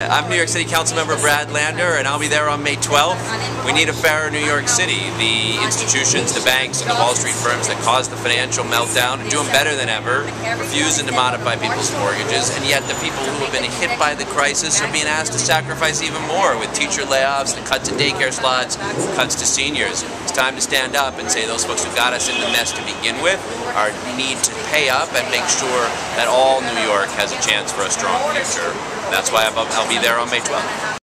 I'm New York City Councilmember Brad Lander, and I'll be there on May 12th. We need a fairer New York City. The institutions, the banks, and the Wall Street firms that caused the financial meltdown are doing better than ever, refusing to modify people's mortgages, and yet the people who have been hit by the crisis are being asked to sacrifice even more with teacher layoffs, the cuts to daycare slots, cuts to seniors. It's time to stand up and say those folks who got us in the mess to begin with are need to pay up and make sure that all New York has a chance for a strong future. That's why I'll be there on May 12th.